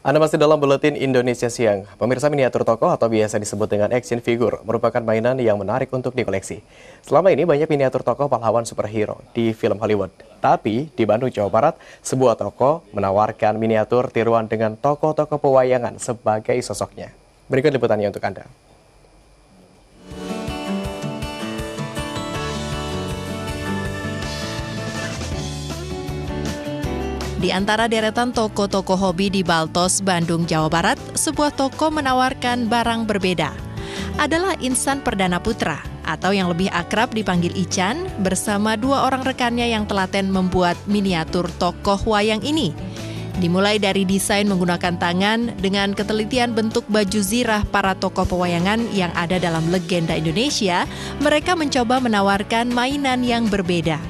Anda masih dalam Buletin Indonesia Siang. Pemirsa miniatur tokoh atau biasa disebut dengan action figure merupakan mainan yang menarik untuk dikoleksi. Selama ini banyak miniatur tokoh pahlawan superhero di film Hollywood. Tapi di Bandung, Jawa Barat, sebuah toko menawarkan miniatur tiruan dengan tokoh-tokoh pewayangan sebagai sosoknya. Berikut liputannya untuk Anda. Di antara deretan toko-toko hobi di Baltos, Bandung, Jawa Barat, sebuah toko menawarkan barang berbeda. Adalah Insan Perdana Putra, atau yang lebih akrab dipanggil Ican, bersama dua orang rekannya yang telaten membuat miniatur tokoh wayang ini. Dimulai dari desain menggunakan tangan dengan ketelitian bentuk baju zirah para tokoh pewayangan yang ada dalam legenda Indonesia, mereka mencoba menawarkan mainan yang berbeda.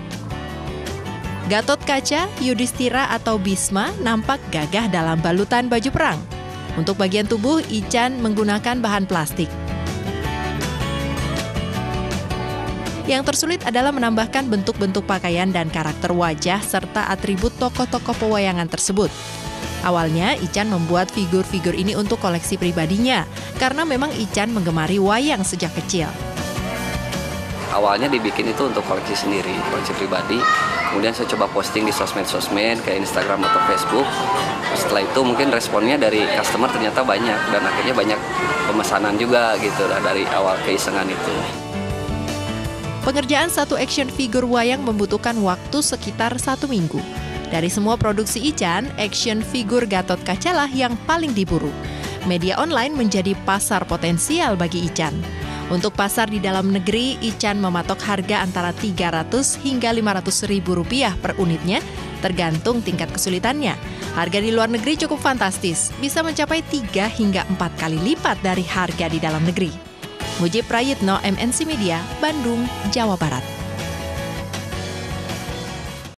Gatot Kaca, Yudhistira atau Bisma nampak gagah dalam balutan baju perang. Untuk bagian tubuh, Ican menggunakan bahan plastik. Yang tersulit adalah menambahkan bentuk-bentuk pakaian dan karakter wajah serta atribut tokoh-tokoh pewayangan tersebut. Awalnya, Ican membuat figur-figur ini untuk koleksi pribadinya, karena memang Ican menggemari wayang sejak kecil awalnya dibikin itu untuk koleksi sendiri, koleksi pribadi. Kemudian saya coba posting di sosmed-sosmed kayak Instagram atau Facebook. Setelah itu mungkin responnya dari customer ternyata banyak dan akhirnya banyak pemesanan juga gitu lah dari awal keisengan itu. Pengerjaan satu action figure wayang membutuhkan waktu sekitar satu minggu. Dari semua produksi Ican, action figure Gatot Kacalah yang paling diburu. Media online menjadi pasar potensial bagi Ican. Untuk pasar di dalam negeri, Ican mematok harga antara 300 hingga 500 ribu rupiah per unitnya, tergantung tingkat kesulitannya. Harga di luar negeri cukup fantastis, bisa mencapai 3 hingga 4 kali lipat dari harga di dalam negeri. Mujib Prayitno, MNC Media, Bandung, Jawa Barat.